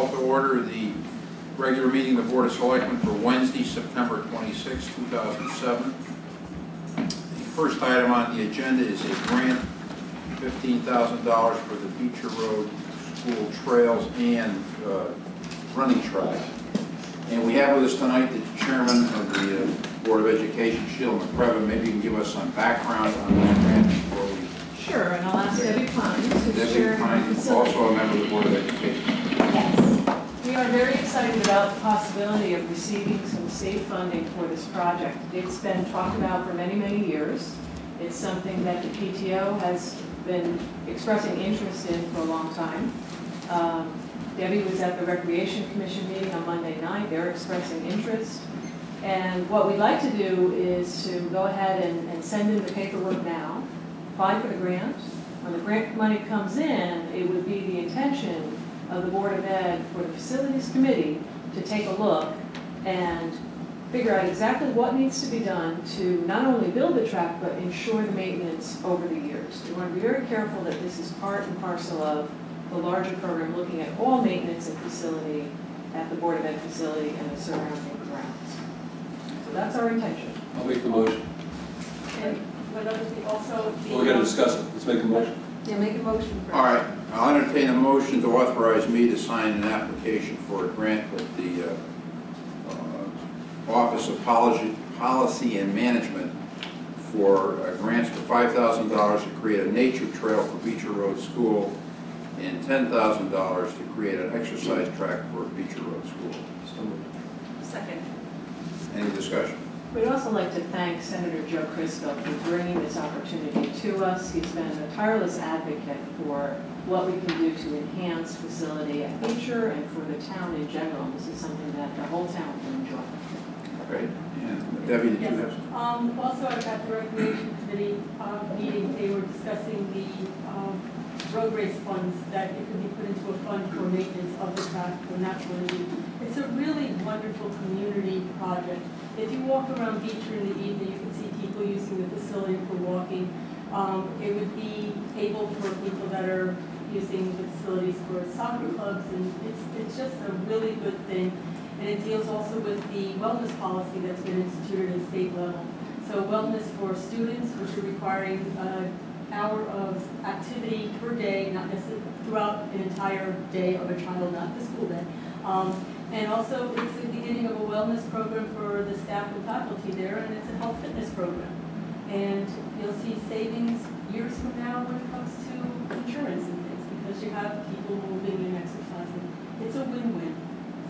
call to order the regular meeting of the Board of Selectmen for Wednesday, September 26, 2007. The first item on the agenda is a grant, $15,000 for the Beecher Road School Trails and uh, running track. And we have with us tonight the chairman of the uh, Board of Education, Sheila McCrevin. Maybe you can give us some background on this grant before we Sure, and I'll ask Debbie Pines, who's Debbie chair of our Pine, facility. also a member of the Board of Education. We are very excited about the possibility of receiving some state funding for this project. It's been talked about for many, many years. It's something that the PTO has been expressing interest in for a long time. Um, Debbie was at the Recreation Commission meeting on Monday night, they're expressing interest. And what we'd like to do is to go ahead and, and send in the paperwork now, apply for the grant. When the grant money comes in, it would be the intention of the Board of Ed for the Facilities Committee to take a look and figure out exactly what needs to be done to not only build the track, but ensure the maintenance over the years. We want to be very careful that this is part and parcel of the larger program, looking at all maintenance and facility at the Board of Ed facility and the surrounding grounds. So that's our intention. I'll make the motion. And what other thing, also the. Well, we gotta um, discuss it. Let's make a motion. Yeah, make a motion first. All right, I'll entertain a motion to authorize me to sign an application for a grant with the uh, uh, Office of Policy Policy and Management for uh, grants for $5,000 to create a nature trail for Beecher Road School and $10,000 to create an exercise track for Beecher Road School. So moved. Second. Any discussion? We'd also like to thank Senator Joe Crisco for bringing this opportunity to us. He's been a tireless advocate for what we can do to enhance facility at Beecher and for the town in general. This is something that the whole town can enjoy. Great. And Debbie, did you have? Yes. Um, also at the recreation committee, um, meeting, they were discussing the, um, road race funds, that it could be put into a fund for maintenance of the track for natural relief. It's a really wonderful community project. If you walk around Beecher in the evening, you can see people using the facility for walking. Um, it would be able for people that are using the facilities for soccer clubs, and it's, it's just a really good thing. And it deals also with the wellness policy that's been instituted at state level. So wellness for students, which are requiring an hour of activity per day, not necessarily throughout an entire day of a child, not the school day. Um, and also, it's the beginning of a wellness program for the staff and faculty there, and it's a health fitness program. And you'll see savings years from now when it comes to insurance and things, because you have people moving and exercising. It's a win-win.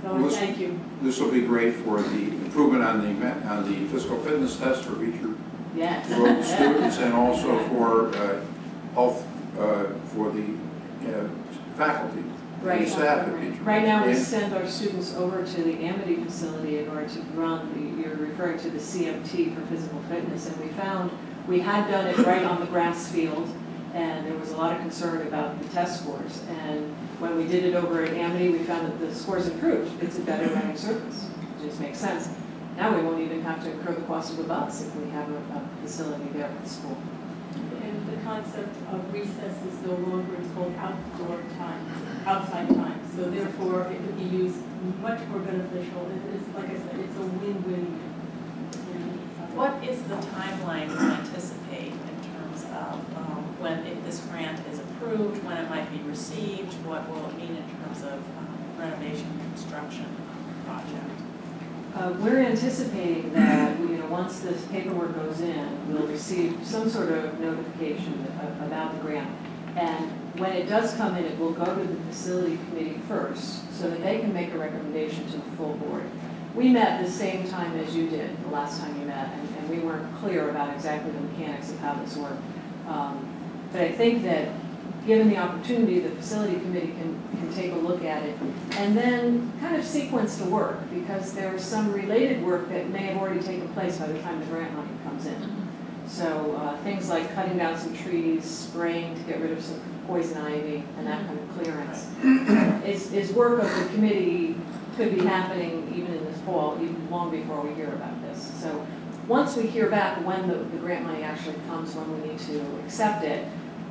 So Melissa? thank you. This will be great for the improvement on the, on the physical fitness test for Beecher Yes. Students and also for uh, health, uh, for the uh, faculty, Right. staff at Beecher. Right now, we And- send our students over to the Amity facility in order to run, the- you're referring to the CMT for physical fitness, and we found, we had done it right on the grass field, and there was a lot of concern about the test scores. And when we did it over at Amity, we found that the scores improved. It's a better running surface. It just makes sense. Now we won't even have to incur the cost of a bus if we have a a facility there at the school. Concept of recess is no longer, it's called outdoor time, outside time. So therefore, it could be used much more beneficial. It is, like I said, it's a win-win. What is the timeline you anticipate in terms of um, when, if this grant is approved, when it might be received? What will it mean in terms of um, renovation, construction project? Uh, We're anticipating that, you know, once this paperwork goes in, we'll receive some sort of notification about the grant. And when it does come in, it will go to the facility committee first, so that they can make a recommendation to the full board. We met the same time as you did, the last time you met, and- and we weren't clear about exactly the mechanics of how this worked. Um, But I think that, given the opportunity, the facility committee can, can take a look at it and then kind of sequence the work, because there's some related work that may have already taken place by the time the grant money comes in. So, uh, things like cutting down some trees, spraying to get rid of some poison ivy and that kind of clearance is, is work of the committee could be happening even in this fall, even long before we hear about this. So, once we hear back when the, the grant money actually comes, when we need to accept it,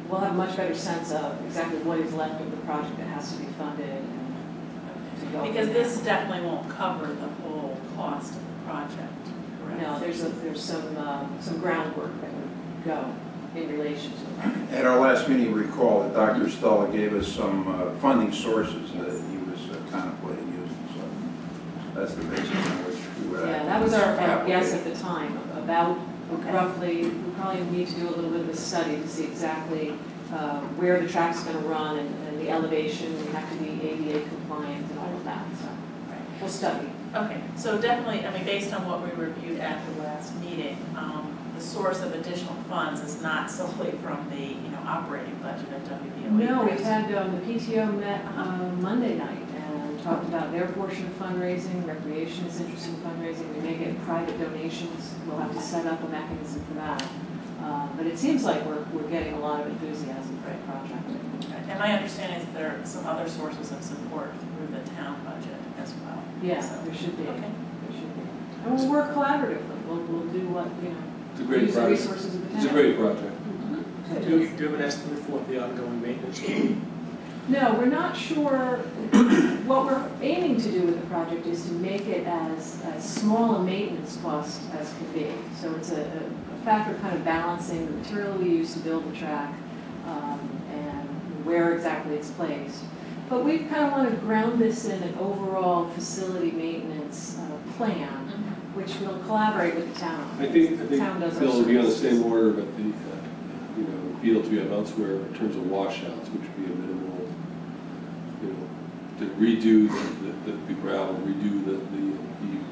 we'll have a much better sense of exactly what is left of the project that has to be funded and to go. Because from there. this definitely won't cover the whole cost of the project, correct? No, there's a, there's some, um, some groundwork that would go in relation to that. At our last meeting, recall that Dr. Stella gave us some uh, funding sources that he was uh, contemplating using, so that's the basis on which we would. Yeah, that was our, our guess at the time, about Okay. roughly, we probably need to do a little bit of a study to see exactly uh, where the track's gonna run and, and the elevation, we have to be ADA compliant and all of that, so we'll study. Okay, so definitely, I mean, based on what we reviewed at the last meeting, um, the source of additional funds is not solely from the, you know, operating budget of WBOE. No, we had, um, the PTO met, uh, Monday night talked about their portion of fundraising, recreation is interested in fundraising, we may get private donations, we'll have to set up a mechanism for that. Uh, But it seems like we're, we're getting a lot of enthusiasm for the project. And my understanding is there are some other sources of support through the town budget as well. Yeah, So- there should be, Okay. there should be. And we'll work collaboratively, we'll, we'll do what, you know, It's a great use the project. resources of the town. It's a great project. It Do you, do you have an estimate for what the ongoing maintenance will be? No, we're not sure, what we're aiming to do with the project is to make it as, as small a maintenance cost as can be. So it's a, a factor of kind of balancing the material we use to build the track, um, and where exactly it's placed. But we kind of want to ground this in an overall facility maintenance, uh, plan, Mhm. which will collaborate with the town. I think, I The town does think, our Bill, would be on the same order, but the, uh, you know, fields we have elsewhere in terms of washouts, which would be a minimal, you know, to redo the, the, the gravel, redo the, the, the-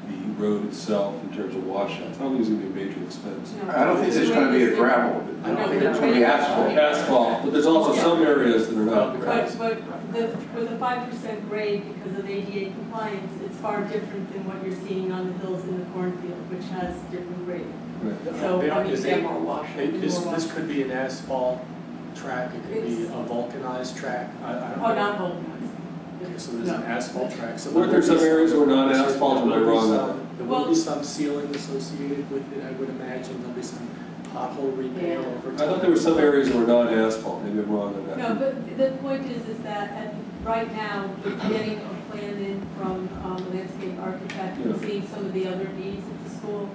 the road itself in terms of washouts. I don't think it's gonna be a major expense. I don't think there's gonna be a gravel, I don't think it's gonna be asphalt. Asphalt, but there's also some areas that are not gravel. But, but the, with a five percent grade because of ADA compliance, it's far different than what you're seeing on the hills in the cornfield, which has different grade. Right. So, They I are- mean, is they- it- more wash. Hey, This, this could be an asphalt track, it could be a vulcanized track, I, I don't oh, know. Oh, not vulcanized. Okay, so there's an asphalt track, so. Weren't there some areas that were non-asphalt, am I There will be wrong on some- There will Well- be some sealing associated with it, I would imagine, there'll be some pothole repair Yeah. over I time. thought there were some areas that were non-asphalt, maybe I'm wrong on that. No, but the point is, is that at, right now, with getting a plan in from, um, a landscape architect and Yeah. seeing some of the other needs at the school,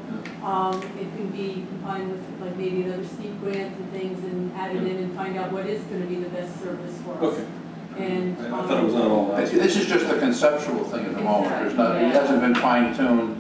um, it can be combined with like maybe another steep grant and things and added in and find out what is gonna be the best service for us. Okay, And. I I thought it was not all This asphalt. this is just a conceptual thing at the moment, there's not, it hasn't been fine tuned.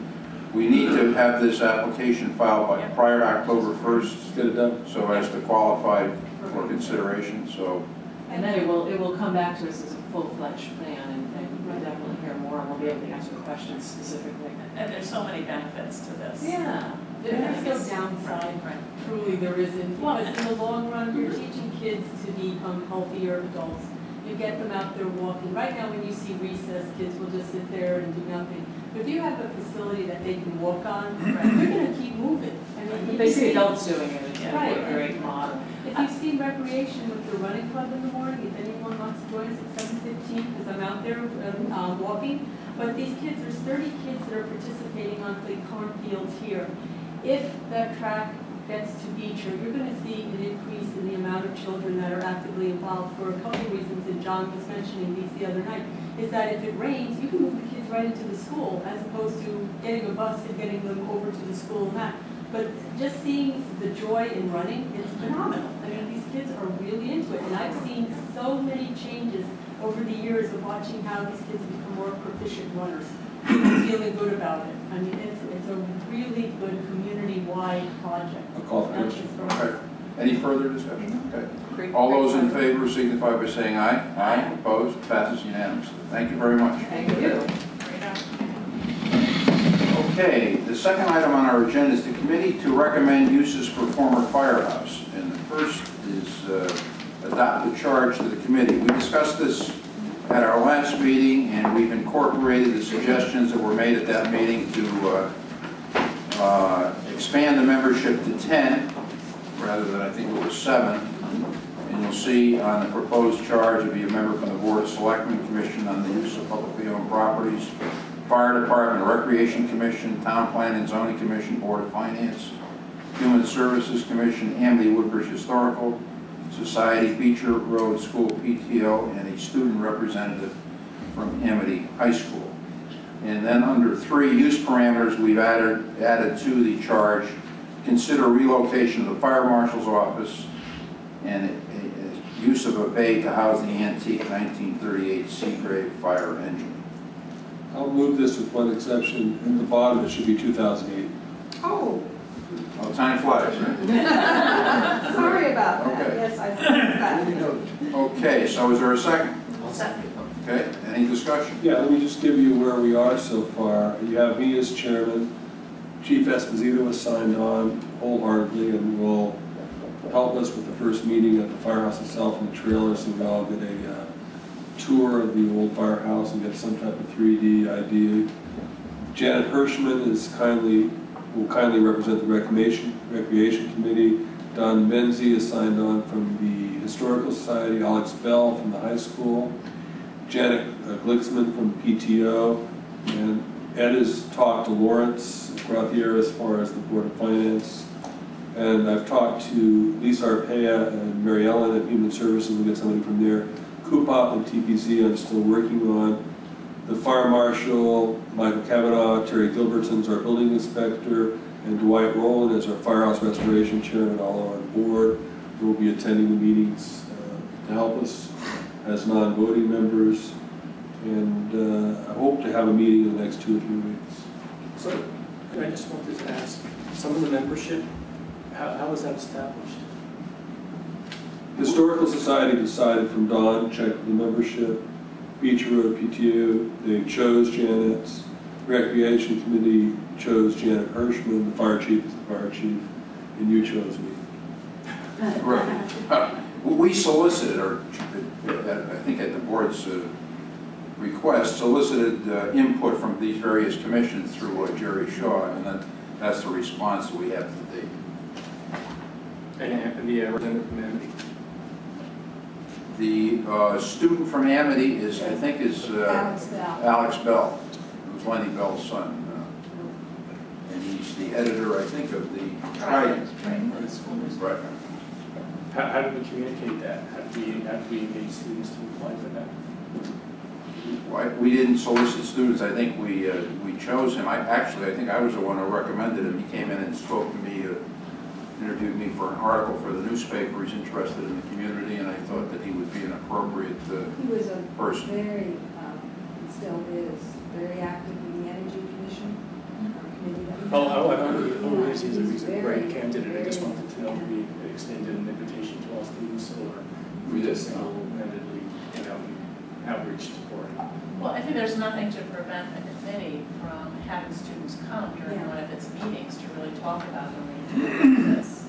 We need to have this application filed by prior to October first, Just get it done. so as to qualify for consideration, so. And then it will, it will come back to us as a full-fledged plan, and, and we'll definitely hear more, and we'll be able to answer questions specifically. And there's so many benefits to this. Yeah. There's no downside, Right. truly there isn't, Well, because in the long run, you're teaching kids to become healthier adults. You get them out there walking. Right now, when you see recess, kids will just sit there and do nothing. But if you have a facility that they can walk on, they're gonna keep moving. I mean, If they see adults doing it, it's a Right. great model. If you've seen recreation with the running club in the morning, if anyone wants to join us at seven fifteen, because I'm out there, um, uh, walking. But these kids, there's thirty kids that are participating on the cornfields here. If that track gets to Beecher, you're gonna see an increase in the amount of children that are actively involved for a couple of reasons, and John was mentioning these the other night. Is that if it rains, you can move the kids right into the school, as opposed to getting a bus and getting them over to the school and that. But just seeing the joy in running, it's phenomenal. I mean, these kids are really into it, and I've seen so many changes over the years of watching how these kids become more proficient runners, feeling good about it. I mean, it's, it's a really good community-wide project. I'll call the question. for us. Okay. Any further discussion? Okay. Great- All those in model. favor signify by saying aye. Aye. Opposed? Passes unanimously. Thank you very much. Thank you. Okay, the second item on our agenda is the committee to recommend uses for former firehouse. And the first is uh, adopt the charge to the committee. We discussed this at our last meeting, and we've incorporated the suggestions that were made at that meeting to uh, uh, expand the membership to 10, rather than, I think it was seven. And you'll see on the proposed charge, it'll be a member from the Board of Selectmen Commission on the use of publicly owned properties, Fire Department, Recreation Commission, Town Planning and Zoning Commission, Board of Finance, Human Services Commission, Amity Woodbridge Historical Society, Beecher Road School PTO, and a student representative from Amity High School. And then under three, use parameters, we've added, added to the charge, consider relocation of the fire marshal's office and a- a- use of a bay to house the antique 1938 Seagrave fire engine. I'll move this with one exception, In the bottom it should be 2008. Oh, Oh, time flies, right? sorry about that. Okay. Yes, I forgot that. Okay, so is there a second? Second. Okay, any discussion? Yeah, let me just give you where we are so far. You have me as chairman, Chief Esposito has signed on wholeheartedly and will help us with the first meeting at the firehouse itself and the trailer, so we all get a uh, tour of the old firehouse and get some type of 3D idea. Janet Hirschman is kindly, will kindly represent the Recreation, Recreation Committee. Don Benzie is signed on from the Historical Society, Alex Bell from the high school. Janet uh, Glicksman from PTO, and Ed has talked to Lawrence Grothier as far as the Board of Finance. And I've talked to Lisa Arpea and Mary Ellen at Human Services, we'll get somebody from there. CUPOP and TPZ I'm still working on. The fire marshal, Michael Kavanaugh, Terry Gilbertson's our building inspector, and Dwight Rowland is our firehouse restoration chairman, all on board. We'll be attending the meetings uh, to help us as non-voting members, and uh, I hope to have a meeting in the next two or three weeks. So, I just want to ask, some of the membership, how, how was that established? Historical Society decided from Dawn, checked the membership, Beecher Road PTU, they chose Janet's, Recreation Committee chose Janet Hirschman, the fire chief is the fire chief, and you chose me. Right. Uh, We solicited, or I think at the board's uh, request, solicited uh, input from these various commissions through uh, Jerry Shaw, and that, that's the response we have to date. And, and the uh, representative from Amity? The uh, student from Amity is, I think, is uh, Alex Bell. Alex Bell, who's Lenny Bell's son. uh, And he's the editor, I think, of the Trident. Right. How, how did we communicate that? How did we, how did we engage students to apply for that? Why, we didn't solicit students, I think we, uh, we chose him. I, actually, I think I was the one who recommended him. He came in and spoke to me, uh, interviewed me for an article for the newspaper. He's interested in the community, and I thought that he would be an appropriate uh, He was a person. very, um, still is, very active in the Energy Commission, our committee that we Oh, have. oh, I know who who he is, he's a, Yeah, great candidate, I just wanted to know if we extended an invitation to all students, or We we just single-handedly, you know, outreach for him. Well, I think there's nothing to prevent the committee from having students come during Yeah. one of its meetings to really talk about the range of this.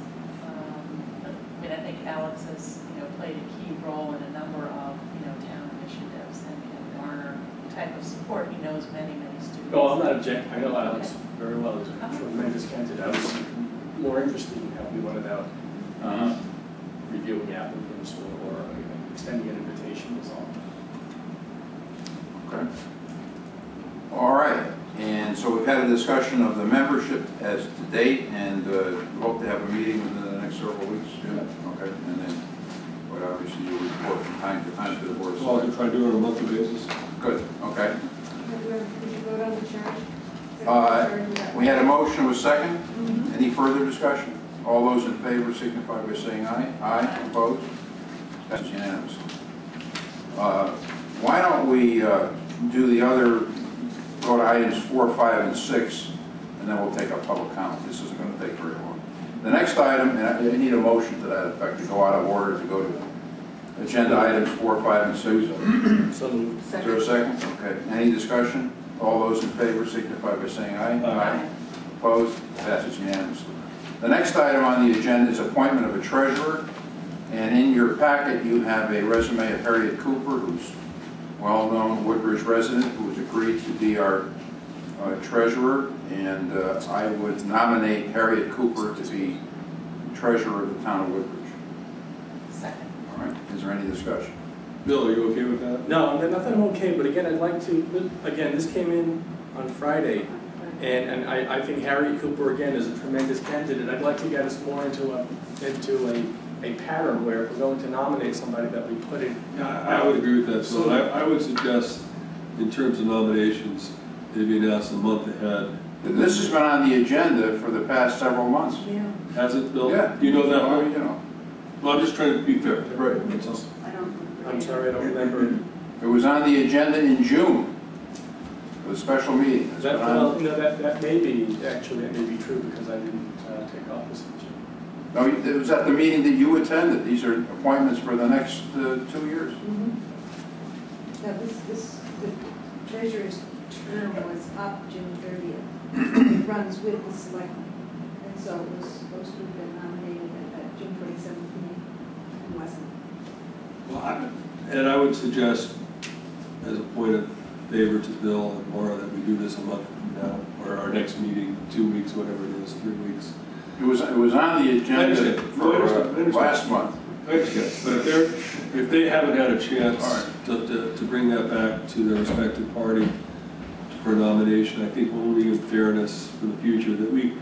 Um, I mean, I think Alex has, you know, played a key role in a number of, you know, town initiatives and can garner type of support. He knows many, many students. No, I'm not object, I know Alex very well, he's a tremendous candidate, I was more interested in how we went about, uh, reviewing applicants or, or extending an invitation was all. Okay. All right, and so we've had a discussion of the membership as to date, and uh, we hope to have a meeting within the next several weeks. Okay, and then, but obviously you'll report from time to time to the board. of So I'll Selectmen. try to do it on a monthly basis. Good, okay. Have you, did you vote on the charge? Uh, Or was that- We had a motion with second. Mhm. Any further discussion? All those in favor signify by saying aye. Aye, opposed? That's unanimous. Uh, Why don't we uh, do the other, go to items four, five, and six, and then we'll take a public comment. This isn't going to take very long. The next item, and I I need a motion to that effect, to go out of order, to go to agenda items four, five, and six. So moved. Is there a second? Okay, any discussion? All those in favor signify by saying aye. Aye. Opposed? Passes unanimously. The next item on the agenda is appointment of a treasurer. And in your packet, you have a resume of Harriet Cooper, who's well-known Woodbridge resident, who has agreed to be our uh, treasurer. And uh, I would nominate Harriet Cooper to be treasurer of the town of Woodbridge. Second. All right, is there any discussion? Bill, are you okay with that? No, I'm- not that I'm okay, but again, I'd like to, again, this came in on Friday, and, and I, I think Harriet Cooper, again, is a tremendous candidate. I'd like to get us more into a, into a, a pattern where if we're going to nominate somebody, that we put it. Yeah, I I would agree with that, so I, I would suggest in terms of nominations, they'd be announced a month ahead. This has been on the agenda for the past several months. Yeah, Has it, Bill? Yeah. Do you know that one? You know. Well, I'm just trying to be fair. Right. That's all. I don't. I'm sorry, I don't remember. It was on the agenda in June, the special meeting. It's That, been on- well, no, that, that may be, actually, that may be true because I didn't uh, take office in June. No, it was at the meeting that you attended. These are appointments for the next uh, two years. Mhm. Now, this, this, the treasurer's term was up June thirtieth. It runs with the selectmen. And so it was supposed to have been nominated at that June twenty-seventh meeting. It wasn't. Well, I- And I would suggest, as a point of favor to Bill and Laura, that we do this a month from now, or our next meeting, two weeks, whatever it is, three weeks. It was, it was on the agenda understand. For uh, understand. last month. I understand, but if they're, if they haven't had a chance to, to, to bring that back to their respective party for nomination, I think only in fairness for the future, that we,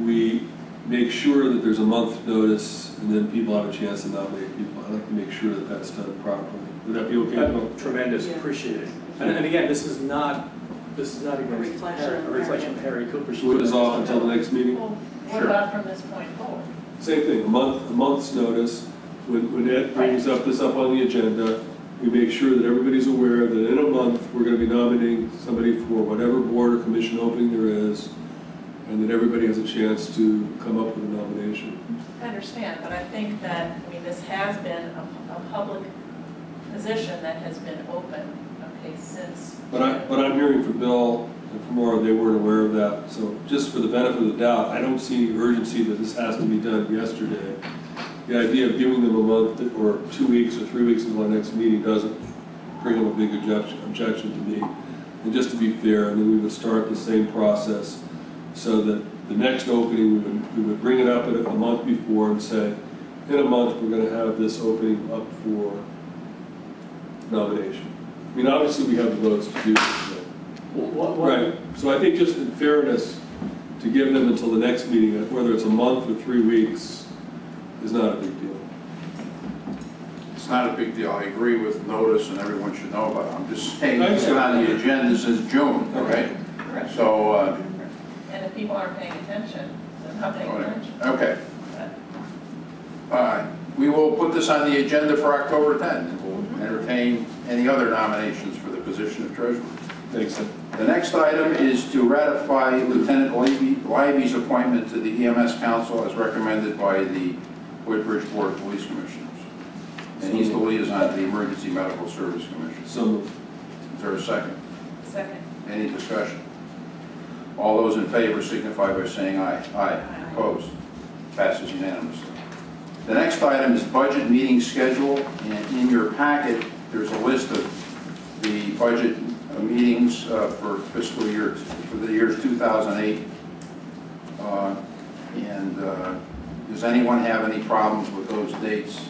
we make sure that there's a month notice, and then people have a chance to nominate people. I'd like to make sure that that's done properly. Would that be okay, Tremendous, Yeah. appreciate it. And, and again, this is not, this is not against reflection a reflection of Harry Cooper. She Put us off until the next meeting? Well, what Sure. about from this point forward? Same thing, a month, a month's notice. When, when Ed brings up this up on the agenda, we make sure that everybody's aware that in a month, we're gonna be nominating somebody for whatever board or commission opening there is, and that everybody has a chance to come up with a nomination. I understand, but I think that, I mean, this has been a, a public position that has been open, okay, since. But I, but I'm hearing from Bill and Laura, they weren't aware of that. So just for the benefit of the doubt, I don't see any urgency that this has to be done yesterday. The idea of giving them a month or two weeks or three weeks until our next meeting doesn't bring up a big objection, objection to me. And just to be fair, I mean, we would start the same process so that the next opening, we would, we would bring it up a month before and say, in a month, we're gonna have this opening up for nomination. I mean, obviously, we have the votes to do this, What, what, right, so I think just in fairness, to give them until the next meeting, whether it's a month or three weeks, is not a big deal. It's not a big deal. I agree with notice and everyone should know about it. I'm just saying I on the understand. agenda since June, okay? Correct. So, uh, And if people aren't paying attention, they're not paying attention. okay. All right, we will put this on the agenda for October 10, and we'll entertain any other nominations for the position of treasurer. Thanks, Ed. The next item is to ratify Lieutenant Libby- Libby's appointment to the EMS Council as recommended by the Woodbridge Board of Police Commissioners. And he's the liaison to the Emergency Medical Service Commission. So moved. Is there a second? Second. Any discussion? All those in favor signify by saying aye. Aye. Opposed? Passes unanimously. The next item is budget meeting schedule, and in your packet, there's a list of the budget meetings uh, for fiscal year, for the years 2008. Uh, And uh, does anyone have any problems with those dates?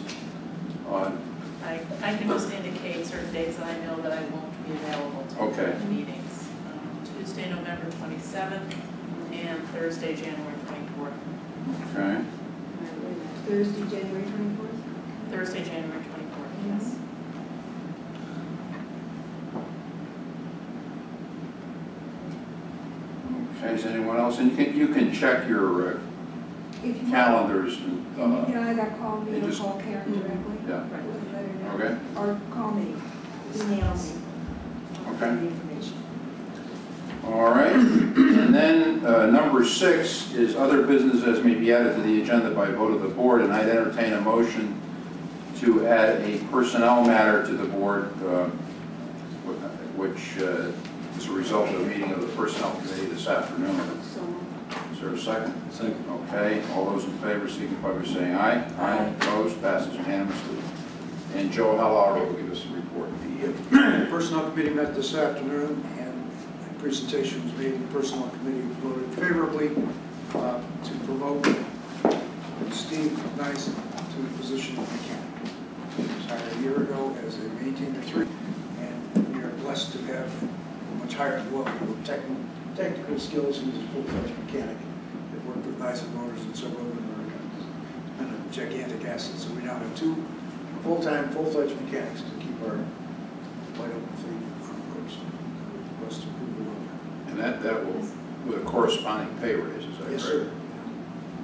Uh, I, I can just indicate certain dates that I know that I won't be available to Okay. the meetings. Um, Tuesday, November 27th, and Thursday, January 24th. Okay, Thursday, January twenty-fourth? Thursday, January 24th, yes. Is anyone else, and you can, you can check your uh, If you want, calendars and, you uh, can either call me or just- call Karen directly. yeah, Right. Let her know. Okay. Or call me, email me. I'll Okay. give you the information. all right. And then, uh, number six is other business as may be added to the agenda by vote of the board, and I'd entertain a motion to add a personnel matter to the board, uh, which uh, is a result of the meeting of the personnel committee this afternoon. So, Is there a second? Second. Okay, all those in favor signify by saying aye. Aye. Opposed, passes unanimously. And Joe Halloran will give us a report. The Personnel Committee met this afternoon, and a presentation was made, and the Personnel Committee voted favorably uh, to promote Steve Nice to the position of mechanic. He was hired a year ago as a maintainer three, and we are blessed to have a much higher level of technical, technical skills. He's a full-fledged mechanic that worked with Dyson Motors and several other Americans. And a gigantic asset, so we now have two full-time, full-fledged mechanics to keep our wide open fleet on the roads. that, that will, with a corresponding pay raise, is that correct? Yes, sir.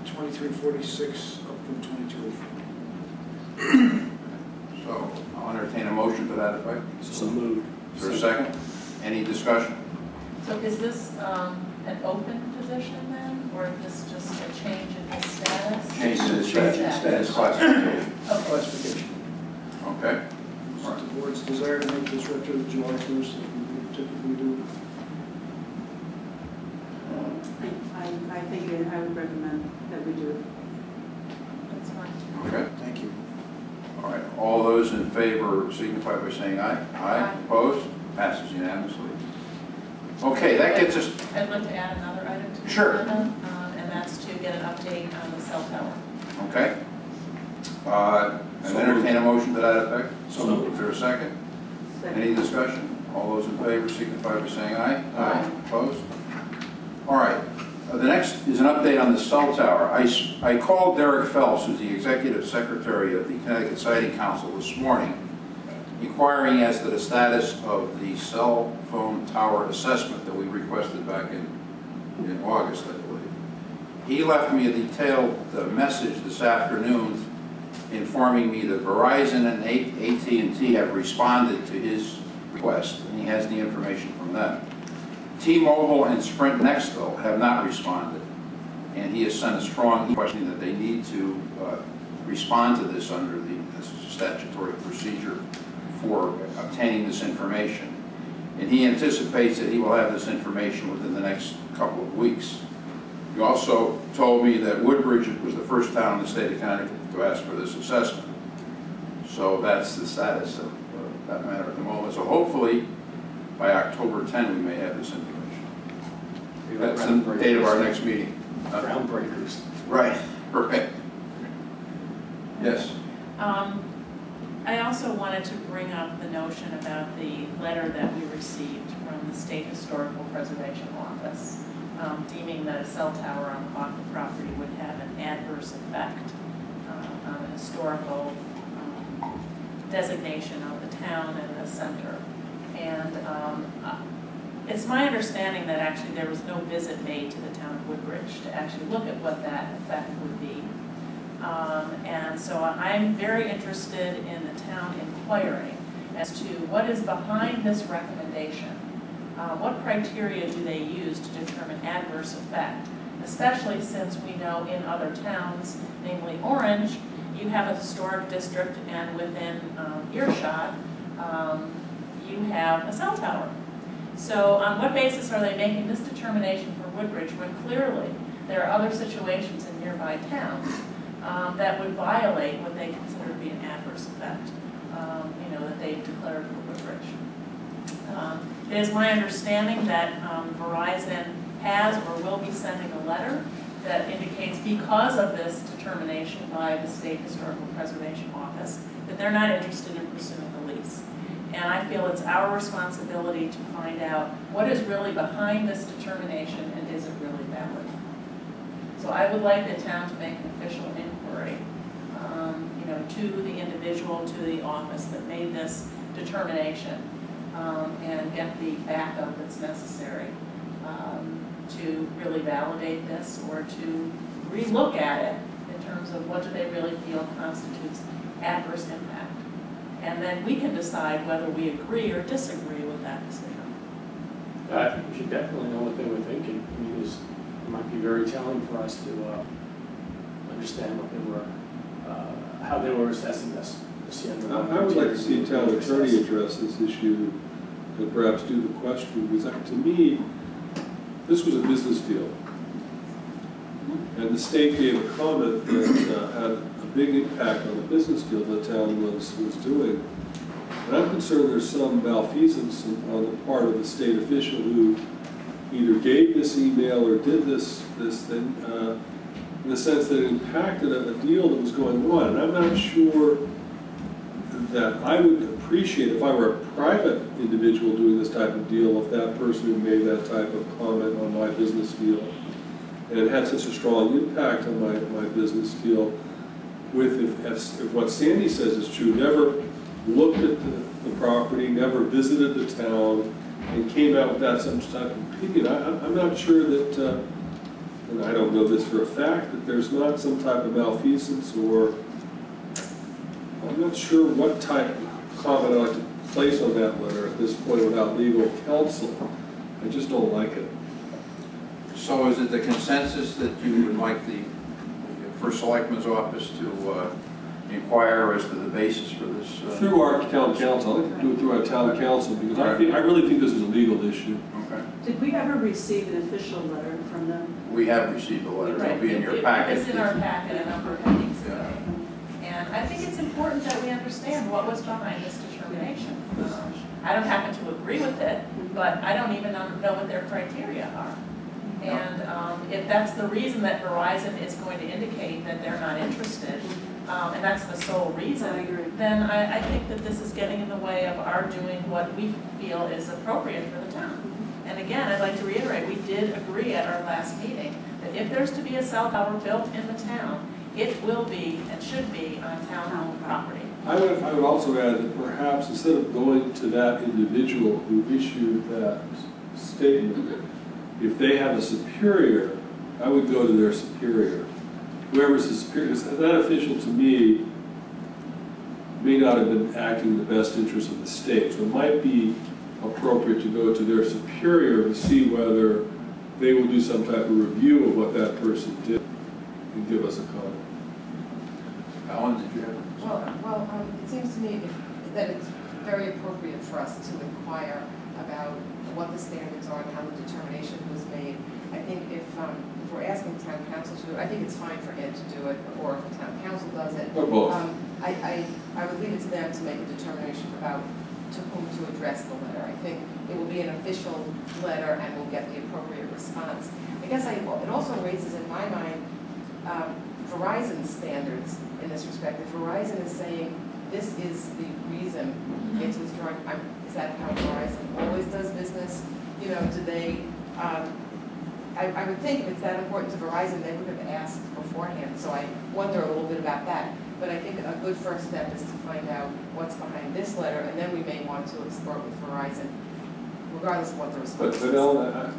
Twenty-three forty-six up from twenty-two oh four. So I'll entertain a motion to that effect. So moved. Is there a second? Any discussion? So is this um, an open position then, or is this just a change in the status? Change in the Status. status classification. Okay. Classification. Okay? Is it the board's desire to make this retroactive July first, like we typically do? I, I think it- I would recommend that we do it. That's fine. Okay. Thank you. All right. All those in favor signify by saying aye. Aye. Opposed? Passes unanimously. Okay, that gets us, I'd like to add another item to the Sure. agenda, um, and that's to get an update on the cell tower. okay? Uh, And entertain a motion to that effect. So moved. Is there a second? Any discussion? All those in favor signify by saying aye. Aye. Opposed? All right. Uh, The next is an update on the cell tower. I s- I called Derek Phelps, who's the Executive Secretary of the Connecticut Siting Council this morning, inquiring as to the status of the cell phone tower assessment that we requested back in, in August, I believe. He left me a detailed uh, message this afternoon informing me that Verizon and at and T have responded to his request, and he has the information from them. T-Mobile and Sprint Nextel have not responded, and he has sent a strong question that they need to uh, respond to this under the statutory procedure for obtaining this information. And he anticipates that he will have this information within the next couple of weeks. He also told me that Woodbridge was the first town in the state of Connecticut to ask for this assessment. So that's the status of that matter at the moment. So hopefully, by October 10, we may have this information. That's the date of our next meeting. Uh, Groundbreakers. Right, right. Yes, Um, I also wanted to bring up the notion about the letter that we received from the State Historical Preservation Office, um, deeming that a cell tower on Hoffman property would have an adverse effect uh, on the historical um, designation of the town and the center. And um, uh, it's my understanding that actually there was no visit made to the town of Woodbridge to actually look at what that effect would be. Um, And so I'm very interested in the town inquiring as to what is behind this recommendation. Uh, What criteria do they use to determine adverse effect? Especially since we know in other towns, namely Orange, you have a historic district and within um, earshot, um, you have a cell tower. So on what basis are they making this determination for Woodbridge when clearly there are other situations in nearby towns um, that would violate what they consider to be an adverse effect, um, you know, that they've declared for Woodbridge. Um, It is my understanding that um, Verizon has or will be sending a letter that indicates because of this determination by the State Historical Preservation Office, that they're not interested in pursuing the lease. And I feel it's our responsibility to find out what is really behind this determination and is it really valid. So I would like the town to make an official inquiry, um, you know, to the individual, to the office that made this determination, um, and get the backup that's necessary, um, to really validate this or to relook at it in terms of what do they really feel constitutes adverse impact. And then we can decide whether we agree or disagree with that decision. I think we should definitely know what they were thinking. I mean, it might be very telling for us to uh, understand what they were, uh, how they were assessing this. this I I would like to see a town attorney address this issue and perhaps do the question, because to me, this was a business deal. And the state gave a comment that uh, had a big impact on the business deal the town was, was doing. And I'm concerned there's some malfeasance on the part of the state official who either gave this email or did this, this thing, uh, in the sense that it impacted a, deal that was going on. And I'm not sure that I would appreciate if I were a private individual doing this type of deal, if that person who made that type of comment on my business deal, and it had such a strong impact on my, my business deal, with, if, if what Sandy says is true, never looked at the, the property, never visited the town, and came out with that some type of opinion, I, I'm- I'm not sure that, uh, and I don't know this for a fact, that there's not some type of malfeasance or, I'm not sure what type of comment I'd like to place on that letter at this point without legal counsel. I just don't like it. So is it the consensus that you would like the first selectman's office to uh, inquire as to the basis for this? uh, Through our town counsel, I'd like to do it through our town counsel, because I think, I really think this is a legal issue. Okay. Did we ever receive an official letter from them? We have received a letter, it'll be in your It- packet. It's in our packet a number of meetings Yeah. ago. And I think it's important that we understand what was behind this determination. Um, I don't happen to agree with it, but I don't even know know what their criteria are. And um, if that's the reason that Verizon is going to indicate that they're not interested, um, and that's the sole I reason, agree. then I, I think that this is getting in the way of our doing what we feel is appropriate for the town. And again, I'd like to reiterate, we did agree at our last meeting that if there's to be a cell tower built in the town, it will be and should be on town-owned property. I would, I would also add that perhaps instead of going to that individual who issued that statement, if they have a superior, I would go to their superior. Whoever's the superior, that official to me may not have been acting in the best interest of the state. So it might be appropriate to go to their superior to see whether they will do some type of review of what that person did and give us a comment. Alan, did you have? Well, well, um, it seems to me that it's very appropriate for us to inquire about what the standards are and how the determination was made. I think if, um, if we're asking town counsel to do it, I think it's fine for Ed to do it, or if the town counsel does it. Or both. Um, I, I, I would leave it to them to make a determination about to whom to address the letter. I think it will be an official letter and we'll get the appropriate response. I guess I, it also raises in my mind, um, Verizon's standards in this respect. If Verizon is saying, this is the reason it's withdrawing, I'm, is that how Verizon always does business? You know, do they, um, I, I would think if it's that important to Verizon, they would have asked beforehand, so I wonder a little bit about that. But I think a good first step is to find out what's behind this letter, and then we may want to explore it with Verizon, regardless of what the response But, is. but Ellen,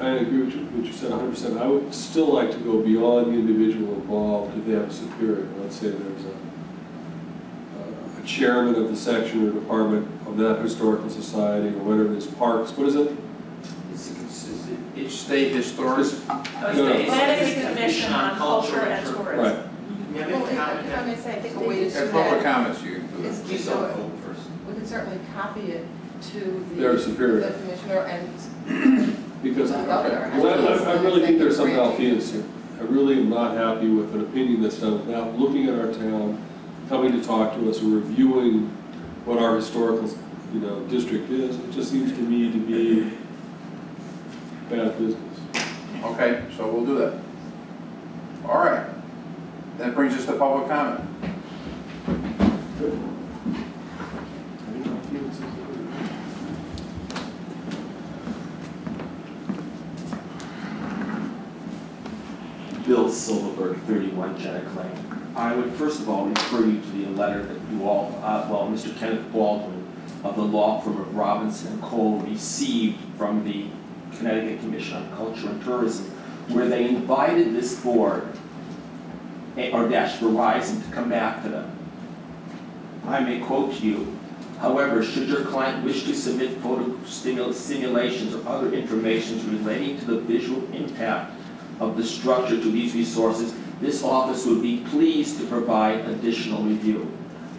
I, I agree with you, what you said hundred percent. I would still like to go beyond the individual involved if they have a superior. Let's say there's a, uh, a chairman of the section or department of that historical society or whatever it is, parks, what is it? It's state historic, So oh, No, it's no. the Connecticut Commission on Culture and Tourism. Right. Well, if I if I may say, I think a way to do and public that comments you can do. is to show it, we could certainly copy it to the. Their superior. The commissioner and Because I, I I really think there's some malfeasance here. I really am not happy with an opinion that's done without looking at our town, coming to talk to us, reviewing what our historical, you know, district is. It just seems to me to be bad business. Okay, so we'll do that. All right. That brings us to public comment. Bill Silverberg, 31 Janet Lane. I would first of all refer you to the letter that you all, uh, well, Mr. Kenneth Baldwin of the law firm of Robinson and Cole received from the Connecticut Commission on Culture and Tourism, where they invited this board, or dash Verizon, to come back to them. I may quote to you, however, should your client wish to submit photo simulations or other information relating to the visual impact of the structure to these resources, this office would be pleased to provide additional review.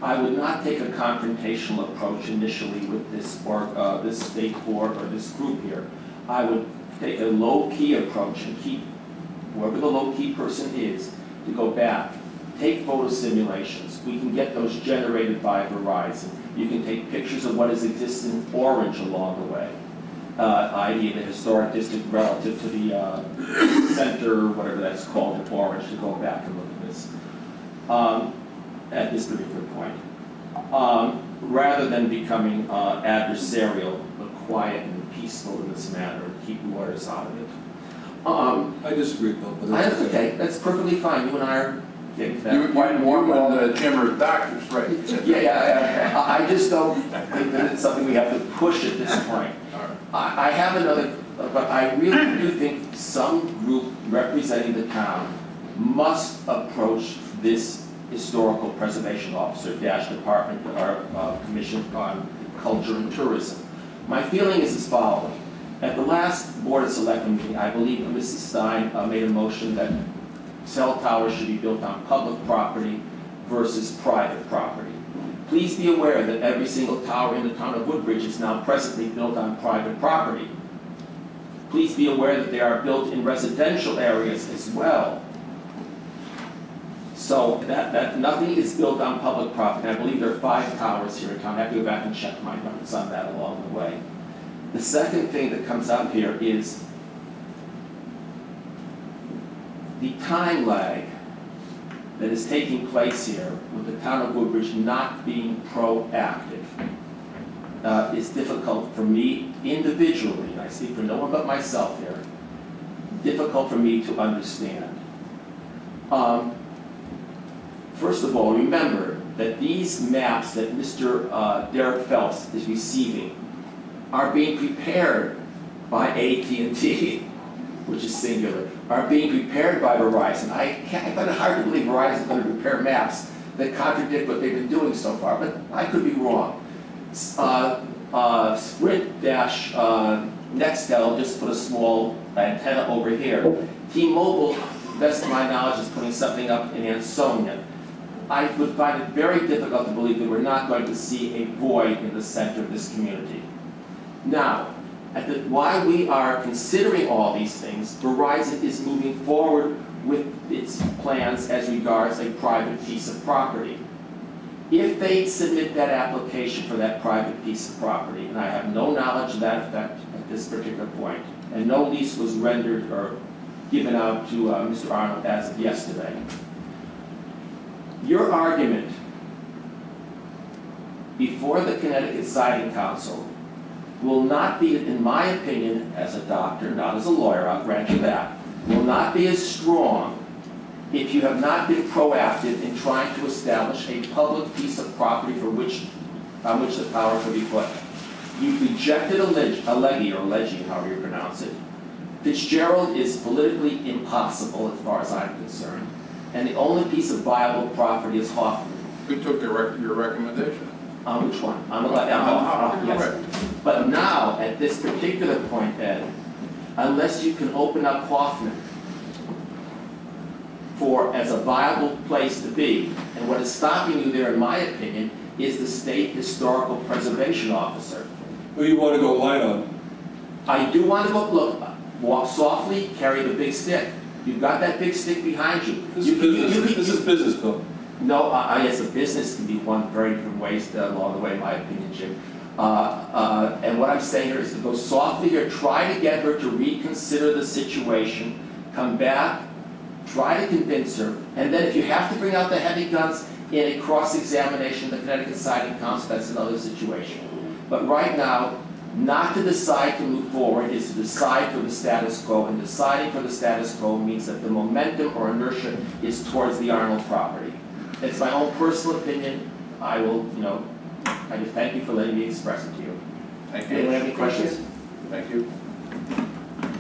I would not take a confrontational approach initially with this, or, uh, this state board or this group here. I would take a low-key approach and keep, whoever the low-key person is, to go back, take photo simulations. We can get those generated by Verizon. You can take pictures of what is existed Orange along the way uh, i.e. the historic district relative to the uh, center, whatever that's called, in Orange, to go back and look at this, um, at this particular point. Um, Rather than becoming uh, adversarial, but quiet and peaceful in this matter, keep lawyers out of it. Um, I disagree, Bill, but I- that's That's okay, that's perfectly fine, you and I are get You, you, quite you warm. and uh, Jim are doctors, right? Yeah, yeah, yeah. I, I just don't think that it's something we have to push at this point. All right. I, I have another, but I really do think some group representing the town must approach this historical preservation officer dash department or uh, commission on culture and tourism. My feeling is as following. At the last Board of Selectmen meeting, I believe Mrs. Stein uh, made a motion that cell towers should be built on public property versus private property. Please be aware that every single tower in the town of Woodbridge is now presently built on private property. Please be aware that they are built in residential areas as well. So that, that, nothing is built on public property. I believe there are five towers here in town. I have to go back and check my notes on that along the way. The second thing that comes up here is the time lag that is taking place here with the town of Woodbridge not being proactive uh, is difficult for me individually, I speak for no one but myself here, difficult for me to understand. Um, First of all, remember that these maps that Mr. uh, Derek Phelps is receiving are being prepared by AT&T, which is Cingular, are being prepared by Verizon. I can't, I find it hard to believe Verizon is going to prepare maps that contradict what they've been doing so far, but I could be wrong. Uh, uh, Sprint dash uh, Nextel just put a small antenna over here. T-Mobile, best of my knowledge, is putting something up in Ansonia. I would find it very difficult to believe that we're not going to see a void in the center of this community. Now, the, while we are considering all these things, Verizon is moving forward with its plans as regards a private piece of property. If they submit that application for that private piece of property, and I have no knowledge of that effect at this particular point, and no lease was rendered or given out to uh, Mr. Arnold as of yesterday, your argument before the Connecticut Siting Council will not be, in my opinion, as a doctor, not as a lawyer, I'll grant you that, will not be as strong if you have not been proactive in trying to establish a public piece of property for which, on which the power could be put. You've rejected a leg, a levy, or leggy, however you pronounce it. Fitzgerald is politically impossible as far as I'm concerned, and the only piece of viable property is Hoffman. Who took rec, your recommendation? On which one? On the left, on Hoffman, yes. But now, at this particular point, Ed, unless you can open up Hoffman for, as a viable place to be, and what is stopping you there, in my opinion, is the State Historical Preservation Officer. Who you want to go light on? I do want to go, look, walk softly, carry the big stick. You've got that big stick behind you. This You is can- you- business, you- this is business, Bill. No, I, yes, a business can be one very different ways uh, along the way, in my opinion, Jim. Uh, uh, and what I'm saying here is to go softly here, try to get her to reconsider the situation, come back, try to convince her, and then if you have to bring out the heavy guns in a cross-examination, the Connecticut Siting Council, that's another situation. But right now, not to decide to move forward is to decide for the status quo, and deciding for the status quo means that the momentum or inertia is towards the Arnold property. It's my own personal opinion, I will, you know, I just thank you for letting me express it to you. Thank you. Anyone have any questions? Thank you.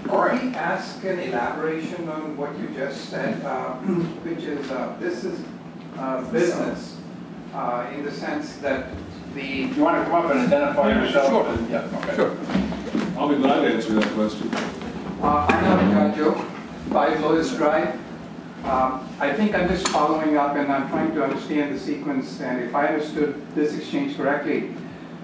All right, ask an elaboration on what you just said, uh, which is, uh, this is uh, business, uh, in the sense that the, You want to come up and identify yourself? Sure. Yeah, okay. Sure. I'll be glad to answer that question. uh, I'm not Joe, Five Lotus Drive. Um, I think I'm just following up and I'm trying to understand the sequence, and if I understood this exchange correctly,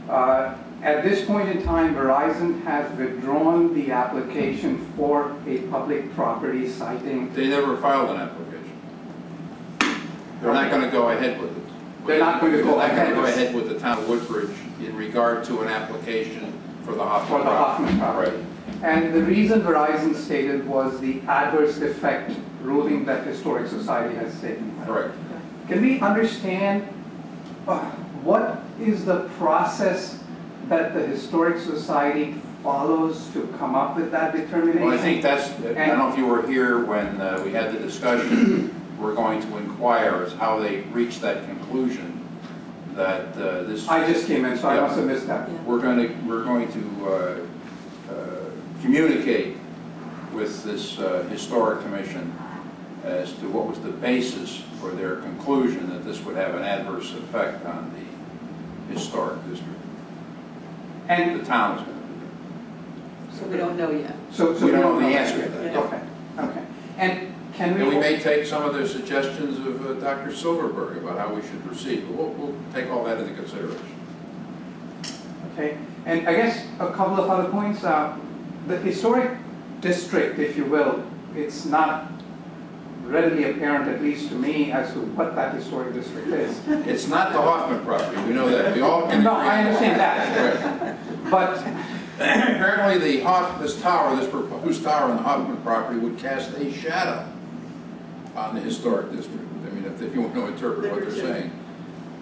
uh, at this point in time, Verizon has withdrawn the application for a public property citing They never filed an application. They're not going to go ahead with it. They're not going to go going go ahead. ahead with the town of Woodbridge in regard to an application for the Hoffman for the property. Hoffman property. And the reason Verizon stated was the adverse effect ruling that Historic Society has taken. Correct. Can we understand uh, what is the process that the Historic Society follows to come up with that determination? Well, I think that's, I don't know if you were here when uh, we had the discussion. we're going to inquire as how they reached that conclusion that uh, this. I just came in, so I must have missed that. We're going to, we're going to uh, uh, communicate with this uh, historic commission as to what was the basis for their conclusion that this would have an adverse effect on the historic district. And The town is going to do So we don't know yet. so, so We don't know the that. answer to that. Okay, okay. And can we? And we may take some of the suggestions of uh, Dr. Silverberg about how we should proceed, but we'll, we'll take all that into consideration. Okay, and I guess a couple of other points. Uh, The historic district, if you will, it's not readily apparent, at least to me, as to what that historic district is. It's not the Hoffman property, we know that, we all can agree. No, I understand that, Right. but, Apparently, the Hoff, this tower, this proposed tower on the Hoffman property would cast a shadow on the historic district. I mean, if, if you want to interpret what they're saying.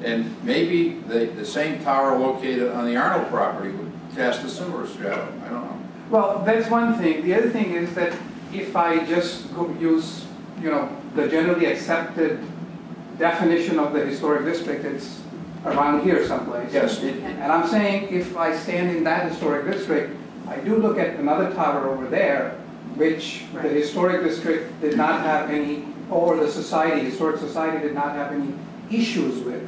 And maybe the, the same tower located on the Arnold property would cast a similar shadow, I don't know. well, that's one thing. The other thing is that if I just go use, you know, the generally accepted definition of the historic district, it's around here someplace. Yes, it, And I'm saying if I stand in that historic district, I do look at another tower over there, which the historic district did not have any, or the society, historic society did not have any issues with.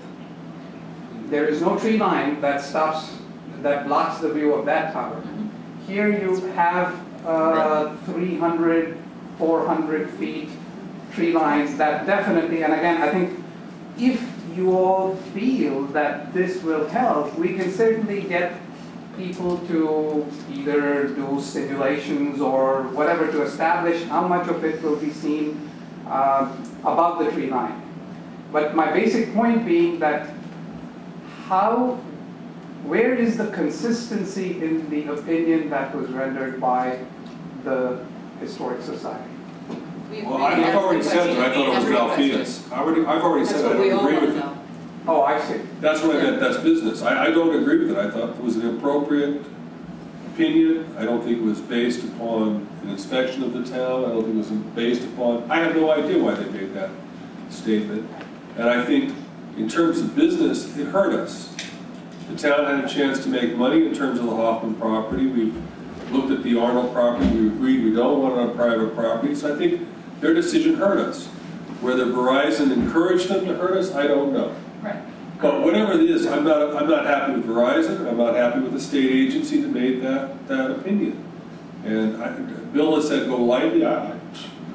There is no tree line that stops, that blocks the view of that tower. Here you have uh, 300, 400 feet tree lines that definitely, and again, I think if you all feel that this will help, we can certainly get people to either do simulations or whatever to establish how much of it will be seen uh, above the tree line. But my basic point being that how, where is the consistency in the opinion that was rendered by the Historic Society? We- Well, I've already the said that I thought it was asked malfeasance. I already, I've already That's said I what we don't all agree want with it. Oh, I see. That's what I meant, that's business. I, I don't agree with it. I thought it was an appropriate opinion. I don't think it was based upon an inspection of the town. I don't think it was based upon, I have no idea why they made that statement. And I think in terms of business, it hurt us. The town had a chance to make money in terms of the Hoffman property. We've looked at the Arnold property, we agreed we don't want it on private property. So I think their decision hurt us. Whether Verizon encouraged them to hurt us, I don't know. Right. But whatever it is, I'm not, I'm not happy with Verizon, I'm not happy with the state agency that made that, that opinion. And I, Bill has said go lightly, I,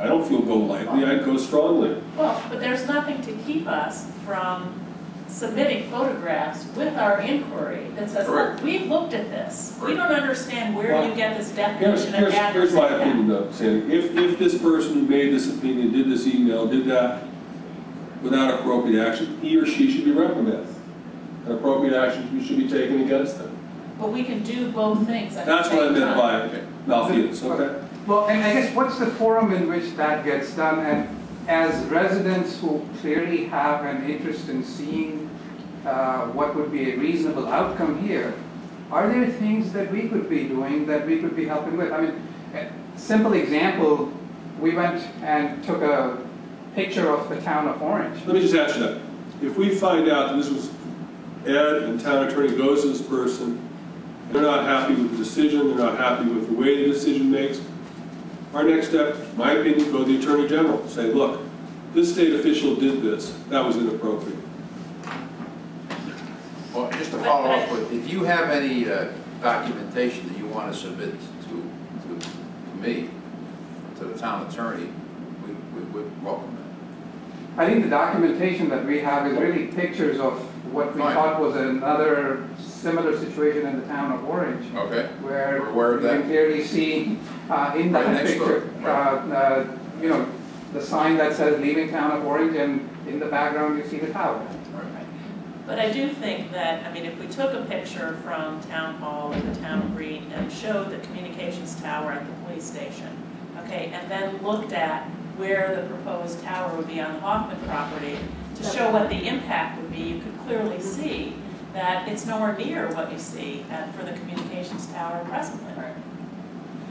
I don't feel go lightly, I'd go strongly. Well, but there's nothing to keep us from submitting photographs with our inquiry that says, look, Correct. we've looked at this. We don't understand where you get this Here's, definition of here's, adverse here's my impact. opinion though, Sandy, if, if this person who made this opinion, did this email, did that without appropriate action, he or she should be reprimanded. And appropriate action should be taken against them. But we can do both things at the That's what I same meant time. by malfeasance, okay? Well, and I guess what's the forum in which that gets done? And as residents who clearly have an interest in seeing uh, what would be a reasonable outcome here, are there things that we could be doing that we could be helping with? I mean, a simple example, we went and took a picture of the town of Orange. Let me just ask you that. If we find out that this was Ed and town attorney goes to this person, they're not happy with the decision, they're not happy with the way the decision makes, our next step, my opinion, go to the attorney general, say, look, this state official did this, that was inappropriate. Well, just to follow up with, if you have any uh, documentation that you want to submit to, to, to me, to the town attorney, we, we would welcome that. I think the documentation that we have is really pictures of what we Fine. thought was another similar situation in the town of Orange. Okay? where We're aware of you can clearly see uh, in Right that next door, picture, uh, uh, you know, the sign that says leaving town of Orange, and in the background you see the tower. But I do think that, I mean, if we took a picture from Town Hall or the Town Green and showed the communications tower at the police station, okay, and then looked at where the proposed tower would be on the Hoffman property, to show what the impact would be, you could clearly see that it's nowhere near what you see at, for the communications tower presently.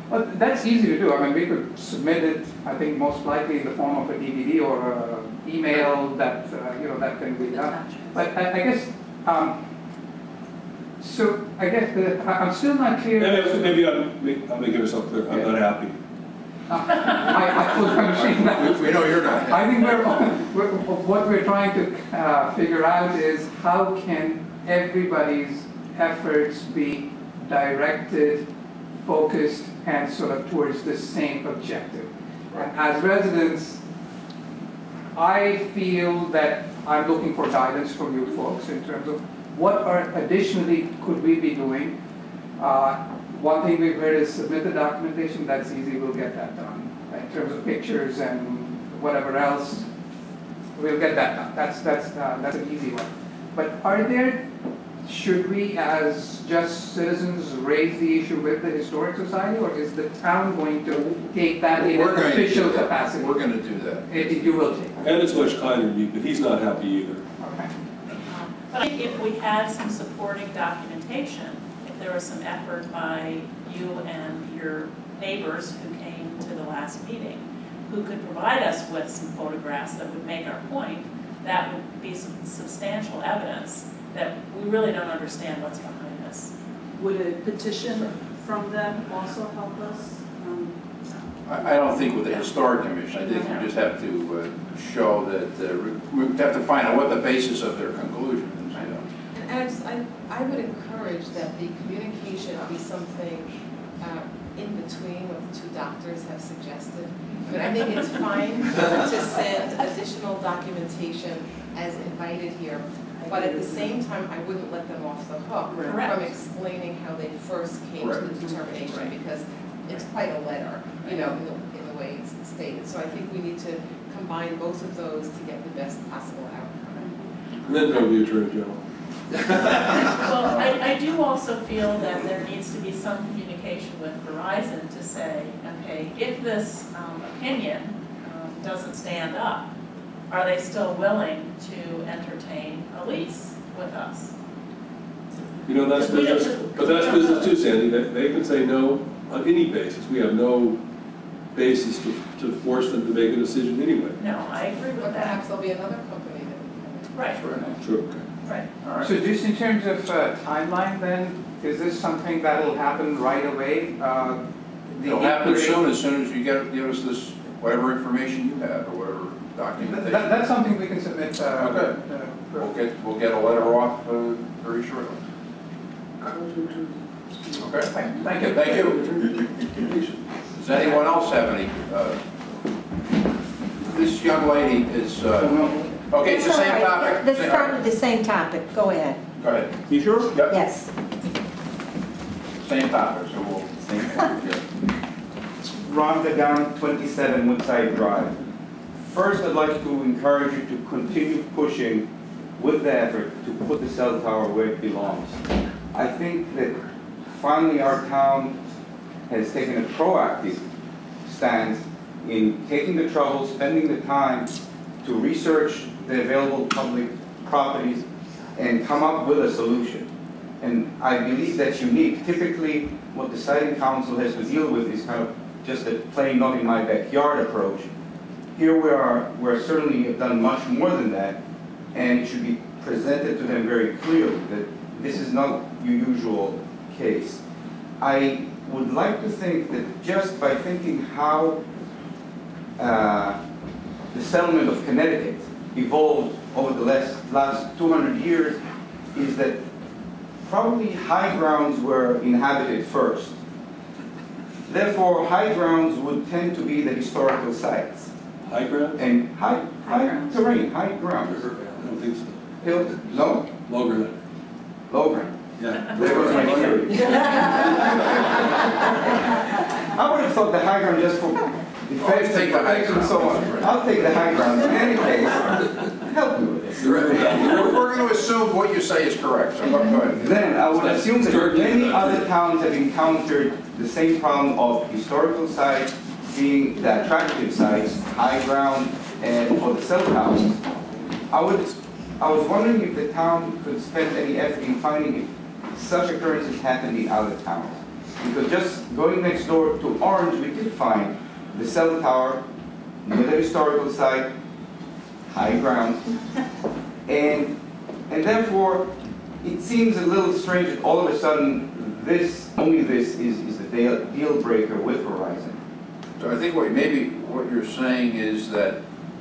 Well, that's easy to do, I mean, we could submit it, I think most likely in the form of a DVD or an email that, uh, you know, that can be done. But I, I guess, um, so I guess the, I- I'm still not clear. Maybe, maybe I'm, make- I'm making myself clear, I'm not happy. I, I fully understand that. We we know you're not. I think we're, we're- what we're trying to uh, figure out is how can everybody's efforts be directed, focused, and sort of towards the same objective. And As residents, I feel that I'm looking for guidance from you folks in terms of what are additionally could we be doing? Uh, One thing we've heard is submit the documentation, that's easy, we'll get that done. In terms of pictures and whatever else, we'll get that done. That's, that's, uh, that's an easy one. But are there, should we as just citizens raise the issue with the Historic Society? Or is the town going to take that in We're an going to do official that. capacity? We're gonna do that. It- You will take, And it's much kinder to me, but he's not happy either. okay. Um, But I think if we had some supporting documentation, if there was some effort by you and your neighbors who came to the last meeting, who could provide us with some photographs that would make our point, that would be some substantial evidence that we really don't understand what's behind this. Would a petition from them also help us? Um, I, I don't think with the historic commission, I think we just have to uh, show that, uh, we we have to find out what the basis of their conclusion is, you know. And I just, I, I would encourage that the communication be something uh, in between what the two doctors have suggested. But I think it's fine to send additional documentation as invited here. But at the same time, I wouldn't let them off the hook Correct. from explaining how they first came to the Correct. determination, because it's quite a letter, you know, in the, in the way it's stated. So I think we need to combine both of those to get the best possible outcome. And then go to the Attorney General. Well, I, I do also feel that there needs to be some communication with Verizon to say, okay, if this um, opinion um, doesn't stand up, are they still willing to entertain a lease with us? You know, that's We don't- business, but that's business too, Sandy, they, they can say no on any basis, we have no basis to, to force them to make a decision anyway. No, I agree with But that. perhaps there'll be another company that will Right, Sure. right. All right. So just in terms of uh, timeline then, is this something that'll happen right away? Uh, the It'll happen inquiry- soon, as soon as you get, give us this, whatever information you have, or whatever That- documentation. that- That's something we can submit. uh, Okay. uh, We'll get, we'll get a letter off uh, very shortly. Okay? Thank you. Thank you. Does anyone else have any? uh, This young lady is, uh, okay, it's the same right. topic. This is probably the same topic, go ahead. Go ahead. You sure? Yep, Yes. same topic, so we'll. yeah. Ron Dagan, 27 Woodside Drive. First, I'd like to encourage you to continue pushing with the effort to put the cell tower where it belongs. I think that finally our town has taken a proactive stance in taking the trouble, spending the time to research the available public properties and come up with a solution. And I believe that's unique. Typically, what the siting council has to deal with is kind of just a plain not in my backyard approach. Here we are, we're certainly have done much more than that, and it should be presented to them very clearly that this is not your usual case. I would like to think that just by thinking how uh, the settlement of Connecticut evolved over the last, last 200 years is that probably high grounds were inhabited first. Therefore, high grounds would tend to be the historical sites. High ground? And high, high terrain, high grounds. I don't think so. Hill, no, Low ground. low ground. Yeah. There goes my theory. I would have thought the high ground just for effects take and the high protection and so ground. on. I'll take the high ground. In any case, help me with this. We're we're going to assume what you say is correct, so go go ahead. Then I would assume that Start many other towns have encountered the same problem of historical sites being the attractive sites, high ground, and for the cell towers. I would, I was wondering if the town could spend any effort in finding if such occurrences happen in other towns. Because just going next door to Orange, we did find the cell tower near the historical site, high ground. And, and therefore, it seems a little strange that all of a sudden, this, only this is, is the deal deal breaker with Verizon. So I think what, maybe what you're saying is that,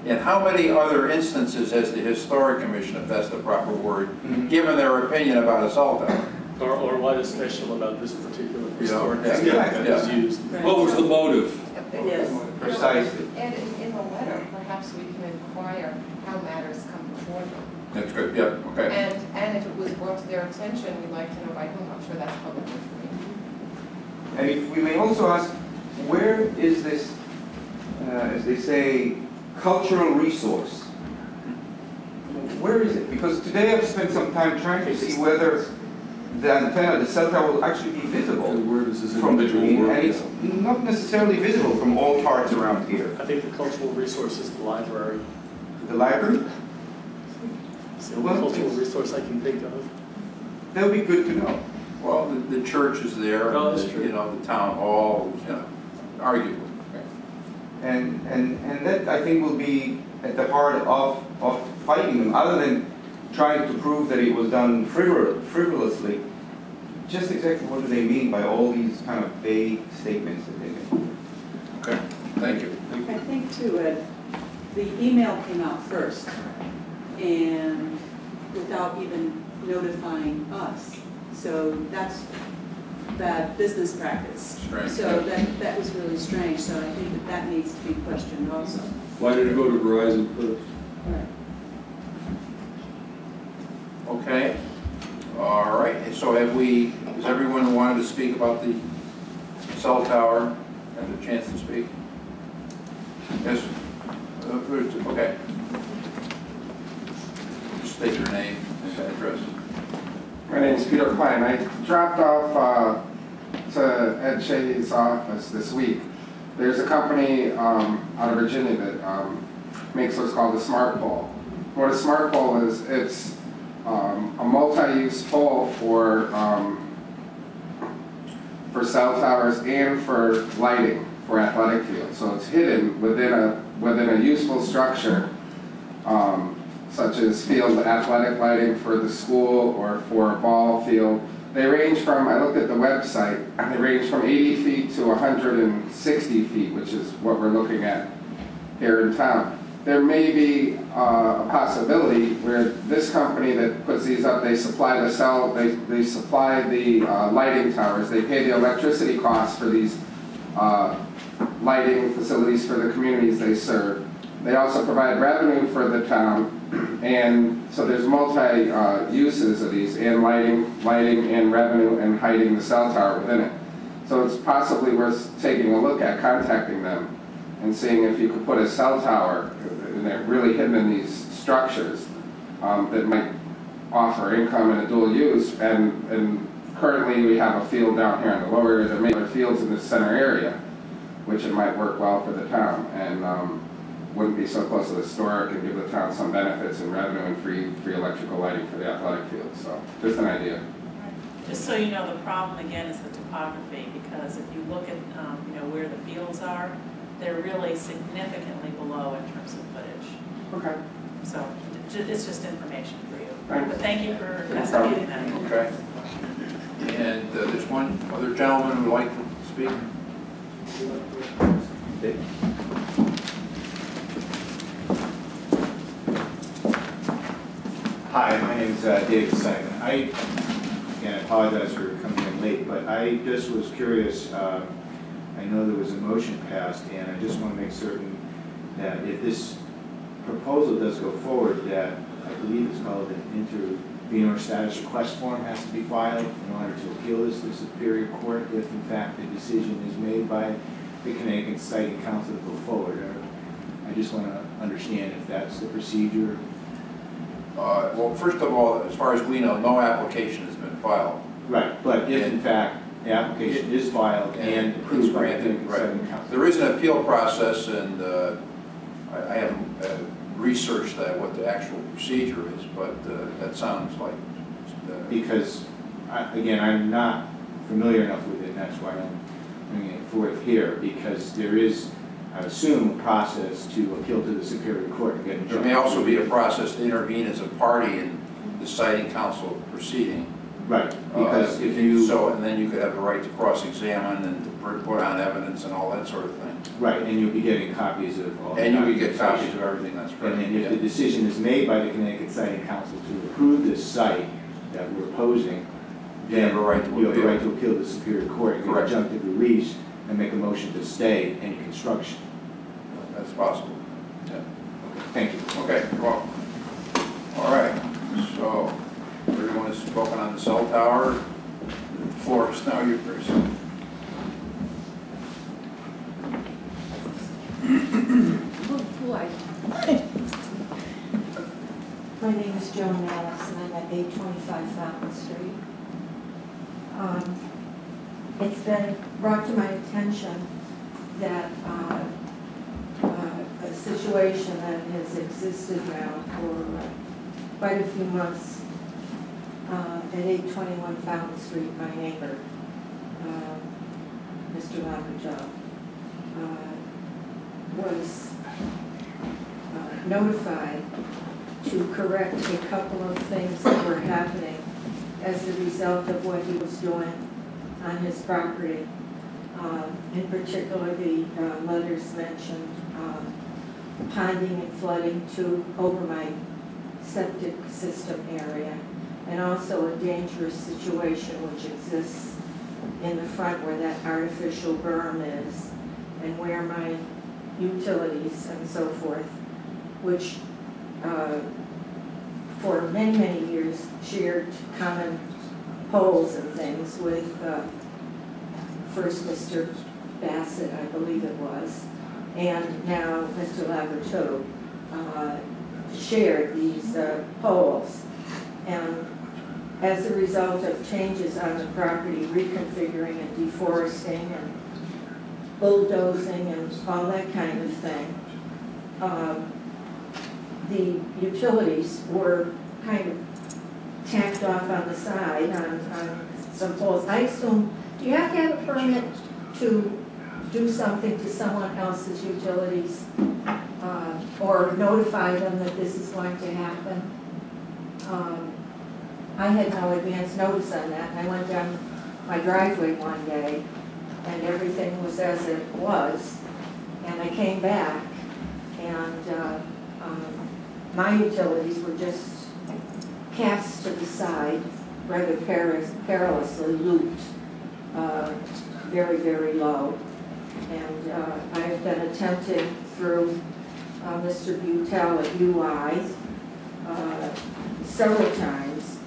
in how many other instances has the Historic Commission, if that's the proper word, Mhm. given their opinion about a cell tower? Or, or what is special about this particular Yeah, historic yeah, that yeah. is used? What was the motive? Yes. Precisely. And in, in the letter, perhaps we can inquire how matters come before them. That's good, yeah, okay. And, and if it was brought to their attention, we'd like to know by whom, I'm sure that's public information. And if we may also ask, where is this, uh, as they say, cultural resource? Where is it? Because today I've spent some time trying to see whether the antenna, the cell tower will actually be visible And where does this from the individual green, work? and it's not necessarily visible from all parts around here. I think the cultural resource is the library. The library, It's the only Well, cultural it's- resource I can think of. that would be good to know. Well, the, the church is there, Oh, that's true. you know, the town hall, you know, arguably. And, and, and that, I think, will be at the heart of, of fighting them, other than trying to prove that it was done frivol- frivolously. Just exactly what do they mean by all these kind of vague statements that they make? Okay, thank you. I think too, Ed, the email came out first, and without even notifying us. So that's bad business practice. Strange. So that, that was really strange, so I think that that needs to be questioned also. Why did it go to Verizon first? Right. Okay, all right, and so have we, has everyone who wanted to speak about the cell tower had a chance to speak? Yes, Uh, okay. Just state your name and address. My name is Peter Klein. I dropped off uh, to Ed Sheehy's office this week. There's a company um, out of Virginia that um, makes what's called a smart pole. What a smart pole is, it's um, a multi-use pole for um, for cell towers and for lighting for athletic fields. So it's hidden within a within a useful structure um, such as field athletic lighting for the school or for a ball field. They range from, I looked at the website, and they range from 80 feet to 160 feet, which is what we're looking at here in town. There may be uh, a possibility where this company that puts these up, they supply the cell, they, they supply the uh, lighting towers, they pay the electricity costs for these uh, lighting facilities for the communities they serve. They also provide revenue for the town, and so there's multi uh, uses of these, and lighting, lighting and revenue, and hiding the cell tower within it. So it's possibly worth taking a look at, contacting them, and seeing if you could put a cell tower, and they're really hidden in these structures, um, that might offer income and a dual use, and, and currently we have a field down here in the lower area, there may be fields in the center area, which it might work well for the town, and, um, wouldn't be so close to the historic and give the town some benefits and revenue and free, free electrical lighting for the athletic field, so, just an idea. Just so you know, the problem again is the topography, because if you look at, um, you know, where the fields are, they're really significantly below in terms of footage. Okay. So it's just information for you. Thanks. But thank you for No estimating that. Okay. And uh, there's one other gentleman who would like to speak. Hi, my name is uh, David Simon. I, again, I apologize for coming in late, but I just was curious, uh, I know there was a motion passed, and I just want to make certain that if this proposal does go forward, that I believe it's called an intervenor status request form has to be filed in order to appeal this to the Superior Court if in fact the decision is made by the Connecticut Siting Council to go forward. I just want to understand if that's the procedure Uh, Well, first of all, as far as we know, no application has been filed. Right, but if in fact the application is filed and approved by the granted, right. Senate Council. There is an appeal process, and uh, I I haven't uh, researched that, what the actual procedure is, but uh, that sounds like, uh, Because, I- again, I'm not familiar enough with it, and that's why I'm bringing it forth here, because there is I assume, a process to appeal to the Superior Court and get There may also be a process to intervene as a party in the siting council proceeding. Right, because Uh, if you. So, and then you could have the right to cross-examine and to put on evidence and all that sort of thing. Right, and you'll be getting copies of all the And you could get documentation. copies of everything, that's. And then if the decision is made by the Connecticut Siting Council to approve this site that we're opposing, You have then a right to you have the appeal. right to appeal to the Superior Court, get Correct. injunctive release, and make a motion to stay any construction. That's possible. Yeah. Thank you. Okay, you're. All right, so everyone has spoken on the cell tower. The floor is now yours. Who I? My name is Joan Malice, and I'm at eight twenty-five Fountain Street. Um, It's been brought to my attention that uh, uh, a situation that has existed now for uh, quite a few months uh, at eight twenty-one Fountain Street, my neighbor, uh, Mr. Lavajoe, uh, was notified to correct a couple of things that were happening as a result of what he was doing on his property. Uh, In particular, the uh, letters mentioned um, ponding and flooding to over my septic system area, and also a dangerous situation which exists in the front where that artificial berm is, and where my utilities and so forth, which uh, for many, many years shared common poles and things with uh, first Mr. Bassett, I believe it was, and now Mr. Laverteau, uh shared these uh, poles. And as a result of changes on the property, reconfiguring and deforesting and bulldozing and all that kind of thing, um, the utilities were kind of tacked off on the side on, on some poles. I assume, do you have to have a permit to do something to someone else's utilities? uh, Or notify them that this is going to happen? Um, I had no advance notice on that, I went down my driveway one day, and everything was as it was. And I came back, and uh, um, my utilities were just cast to the side, rather perilously looped, uh, very, very low. And uh, I've been attempting through uh, Mr. Butel at UI uh, several times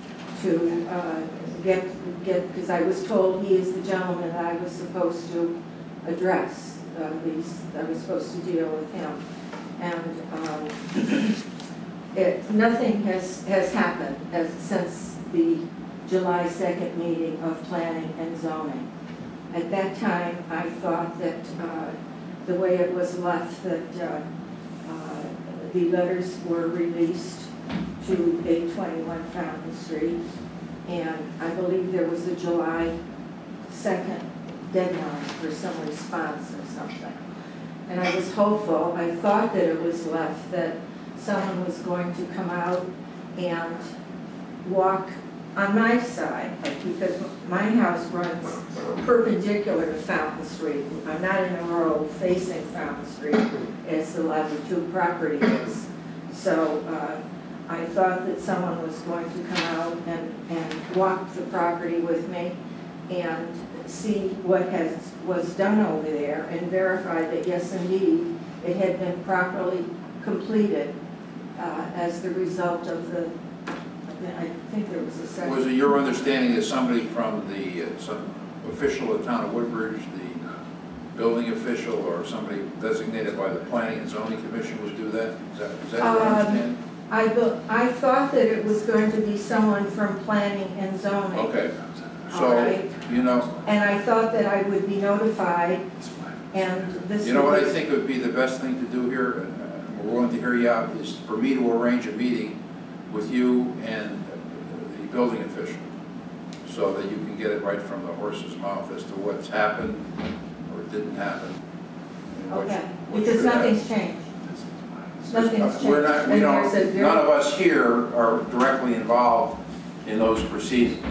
to uh, get, get, because I was told he is the gentleman that I was supposed to address. uh, these, I was supposed to deal with him. And um, it, nothing has, has happened as, since the July 2nd meeting of planning and zoning. At that time, I thought that uh, the way it was left, that uh, uh, the letters were released to 821 Fountain Street, and I believe there was a July 2nd deadline for some response or something. And I was hopeful, I thought that it was left, that someone was going to come out and walk on my side, because my house runs perpendicular to Fountain Street. I'm not in a row facing Fountain Street as the level two property is. So uh, I thought that someone was going to come out and, and walk the property with me and see what has, was done over there and verify that yes, indeed, it had been properly completed uh, as the result of the, I think there was a second. Was it your understanding that somebody from the, uh, some official of the town of Woodbridge, the building official, or somebody designated by the planning and zoning commission would do that? Is that, is that your Um, understanding? I, bu- I thought that it was going to be someone from planning and zoning. Okay, All so, right. you know, And I thought that I would be notified, and this. you know what I think would be the best thing to do here, we're willing to hear you out, is for me to arrange a meeting with you and the building official, so that you can get it right from the horse's mouth as to what's happened or didn't happen. which- Okay, which because nothing's changed. Nothing's changed. We're not, we And don't, very- none of us here are directly involved in those proceedings.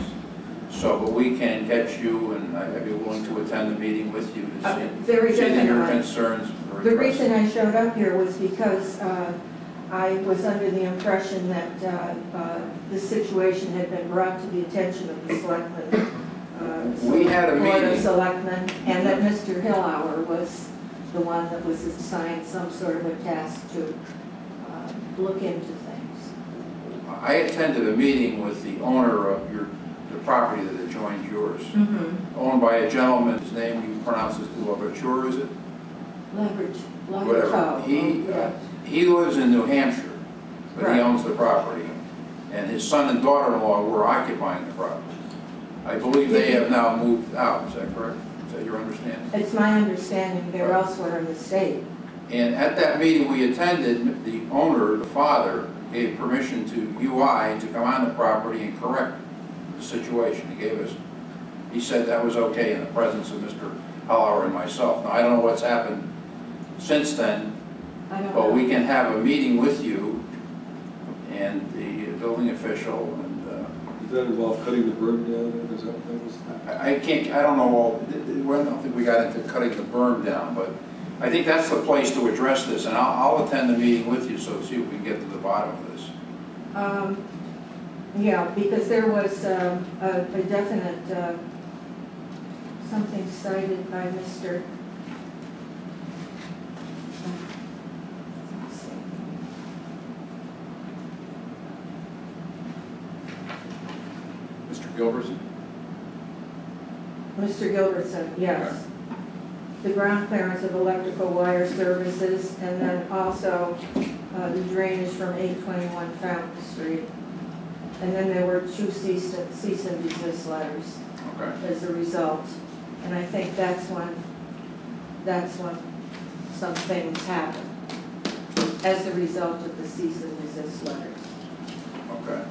So, but we can get you, and I'd be willing to attend the meeting with you to Uh, see, Very see that your definitely. concerns are The addressed. reason I showed up here was because uh, I was under the impression that uh, uh, this situation had been brought to the attention of the selectmen. uh, We had a Board of meeting. Selectmen, and that Mr. Hillauer was the one that was assigned some sort of a task to uh, look into things. I attended a meeting with the owner of your, the property that adjoins yours, Mm-hmm. owned by a gentleman, his name you pronounce it Louverture, is it? Leverage, Whatever. leverage. He, uh, he lives in New Hampshire, but he owns the property. And his son and daughter-in-law were occupying the property. I believe they have now moved out, is that correct? Is that your understanding? It's my understanding they're elsewhere in the state. And at that meeting we attended, the owner, the father, gave permission to UI to come on the property and correct the situation. He gave us, he said that was okay in the presence of Mr. Holloway and myself. Now, I don't know what's happened since then, I don't but know. we can have a meeting with you and the building official and, Does that involve cutting the berm down, is that, that was? uh, I I can't, I don't know, all- I don't think we got into cutting the berm down, but I think that's the place to address this, and I'll, I'll attend the meeting with you, so see if we can get to the bottom of this. Um, Yeah, because there was um, a a definite, uh, something cited by Mr. Mr. Gilbertson? Mr. Gilbertson, yes. The ground clearance of electrical wire services, and then also uh, the drainage from 821 Fountain Street. And then there were two cease and cease and desist letters. Okay. as a result. And I think that's when, that's when some things happen, as a result of the cease and desist letters. Okay.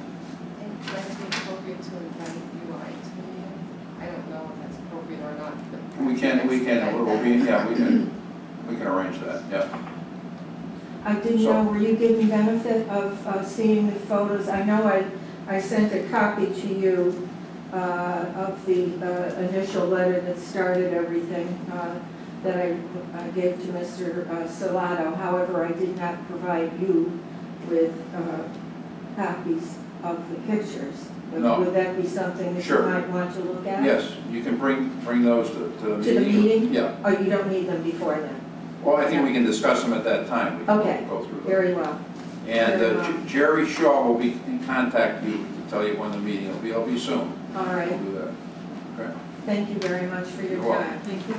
And might it be appropriate to invite UI to the meeting? I don't know if that's appropriate or not, but. We can, we can, we'll be, yeah, we can, we can arrange that, yeah. I didn't So- know, were you given benefit of uh, seeing the photos? I know I, I sent a copy to you uh, of the uh, initial letter that started everything uh, that I I gave to Mr. uh, Salato. However, I did not provide you with uh, copies of the pictures. No. Would that be something that you Sure. might want to look at? Yes, you can bring, bring those to, to the To the meeting. meeting? Yeah, Oh, you don't need them before then? well, I think we can discuss them at that time. We can Okay. Go through them. Very well. And uh, Jerry Shaw will be in contact with you to tell you when the meeting will be, it'll be soon. All right. We'll do that. Okay? Thank you very much for your You're welcome. time. Thank you.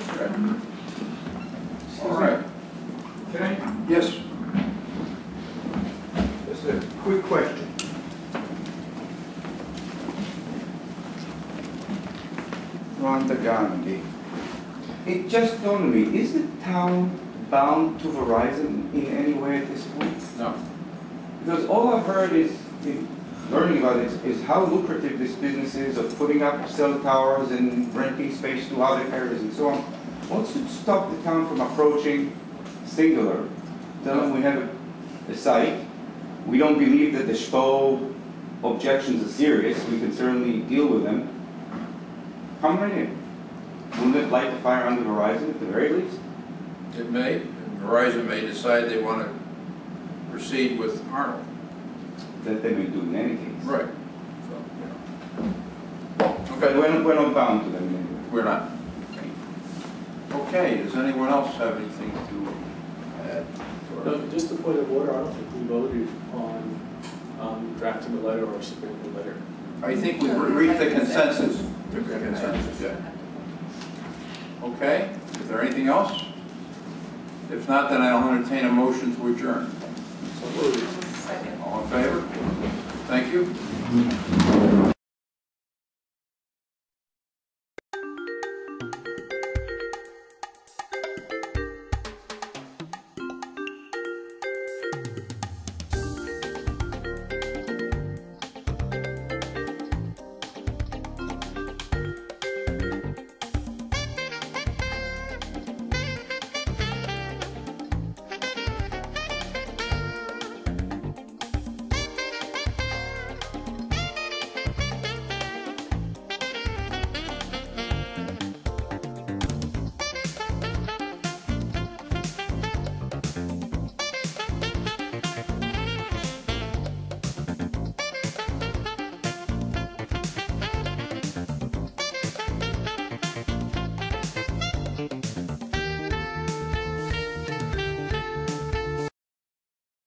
Okay. All right. Can I, Yes, just a quick question. Ron Gandhi. It just dawned on me, is the town bound to Verizon in any way at this point? no. Because all I've heard is, in learning about it, is how lucrative this business is of putting up cell towers and renting space to other areas and so on. What's to stop the town from approaching Cingular? Tell them we have a- a site, we don't believe that the SPO objections are serious, we can certainly deal with them. Come right in. Wouldn't it light the fire under Verizon at the very least? It may, Verizon may decide they want to proceed with Arnold. That they may do in any case. Right. So, you know. But Okay, we're not, we're not bound to them anyway. we're not. Okay, does anyone else have anything to add? No, just a point of order, I don't think we voted on um, drafting the letter or submitting the letter. I think we reached the consensus, the consensus, yeah. Okay, is there anything else? If not, then I'll entertain a motion to adjourn. All in favor? Thank you.